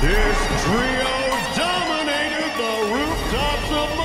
This trio dominated the rooftops of